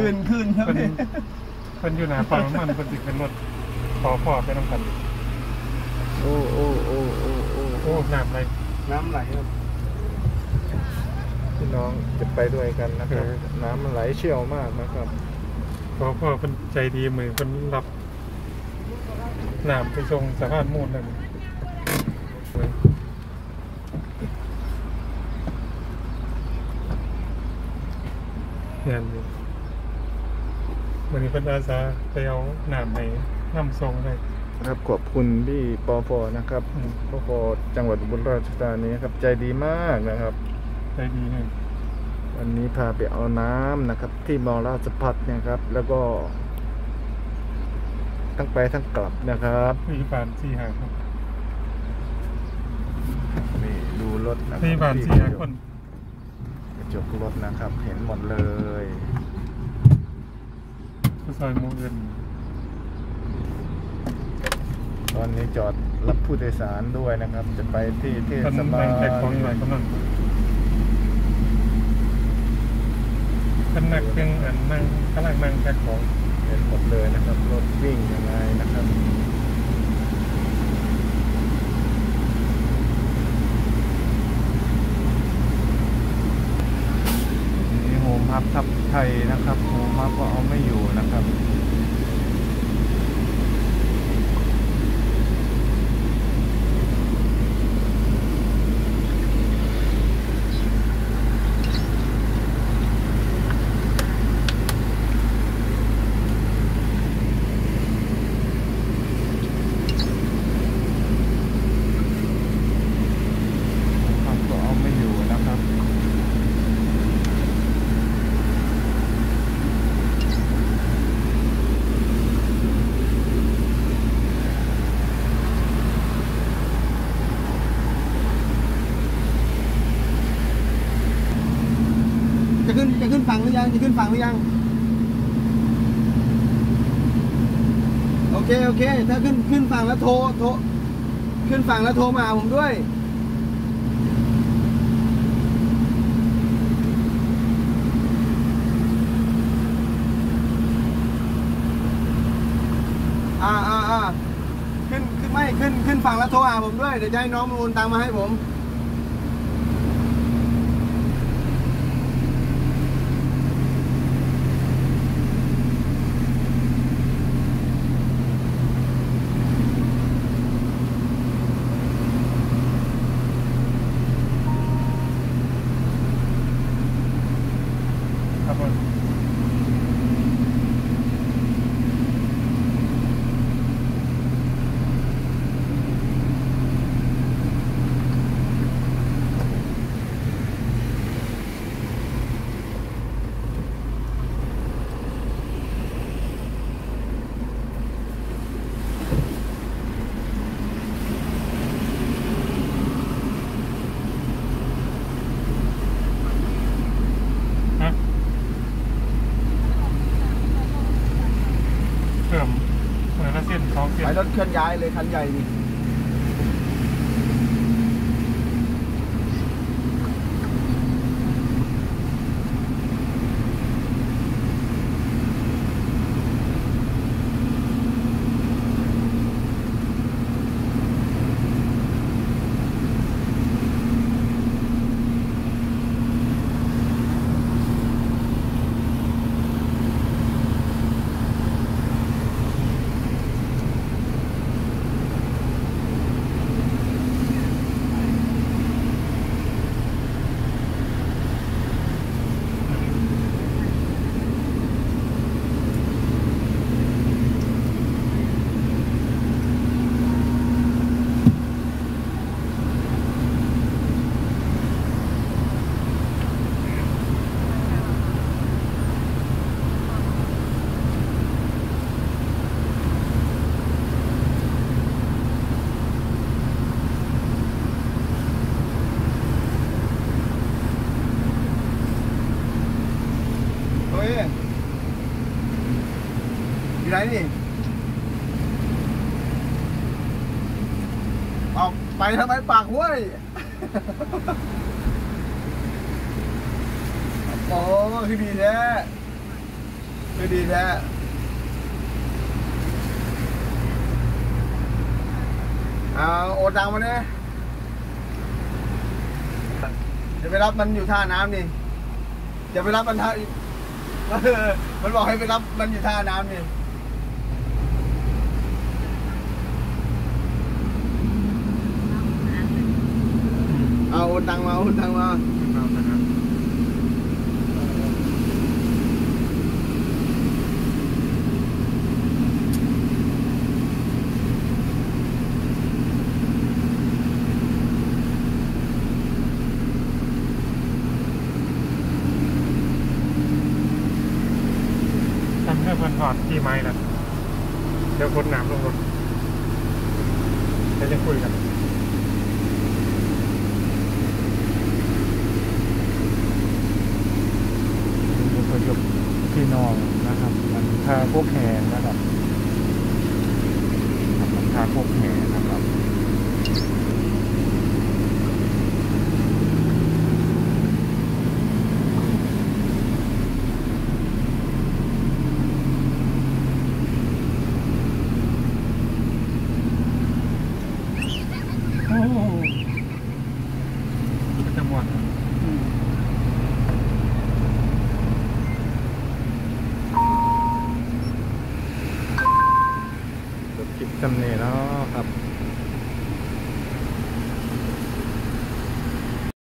คืนคืนครับเป็นเป็นอยู่หนาปั๊มน้ำมันเป็นติดเป็นรถขอพอไปน้ำกันโอ้โอ้โอ้โอ้โอ้โอ้น้ำอะไรน้ำไหลครับพี่น้องจะไปด้วยกันนะครับเออน้ำมันไหลเชี่ยวมากนะครับขอพอเป็นใจดีมือเป็นรับน้ำไปส่งสะพานมูลนั่นเห็น อยู่วันนี้เป็นอาสาไปเอาน้ำในน้ำทรงเลยครับขอบคุณพี่ปอพอนะครับอืมปอพอจังหวัดอุบลราชธานีครับใจดีมากนะครับ ใจดีเนี่ยวันนี้พาไปเอาน้ำนะครับ ที่มอราชพัฒน์นะครับ แล้วก็ทั้งไปทั้งกลับนะครับพยาบาลสี่หาครับนี่ดูรถนะคพรับยาบาลที่สี่หาคนกระจกรถนะครับ เห็นหมดเลย ผู้ซอยหมูเงินตอนนี้จอดรับผู้โดยสารด้วยนะครับ จะไปที่เทเป็นศบานั่ลงแจกของอยู่ไหนกำลังเป็นนักเพียงอันนั่งกำลังนั่งแจกของเห็นหมดเลยนะครับ รถวิ่งยังไงนะครับนี่โฮมฮับทับไทยนะครับโฮมฮับก็เอาไม่อยู่นะครับ ครับก็เอาไม่อยู่นะครับ จะ ขึ้นฝั่งหรือยัง จะขึ้นฝั่งหรือยัง โอเค โอเค ถ้าขึ้นขึ้นฝั่งแล้วโทร โทร ขึ้นฝั่งแล้วโทรมาหาผมด้วย อ่าอ่าอ่าขึ้น ขึ้นไม่ ขึ้น ขึ้นฝั่งแล้วโทรหาผมด้วย เดี๋ยวจะให้น้องมาโอนตังมาให้ผม มเหมือนละเส้นสองเส้นไปรถเคลื่อนย้ายเลยคันใหญ่นี่เฮ้ย อยู่ไหนนี่ออกไปทำไมปากห้วยโอ้คือดีแท้คือดีแท้เอาโอตังมาเนี่ยจะไปรับมันอยู่ท่าน้ำนี่จะไปรับมันท่ามันบอกให้ไปรับมันอยู่ท่าน้ำนี่ เอาโอนตังมาโอนตังมาเอานะครับทำให้เพื่อนถอดที่ไม้นะเดี๋ยวคนน้ำลงรถเดี๋ยวจะคุยกัน อพยพพี่น้องนะครับ มันพาพวกแห่นะครับมันพาโคกแห่นะครับ โอ้มันจะหมด จำเนียเนาะครับ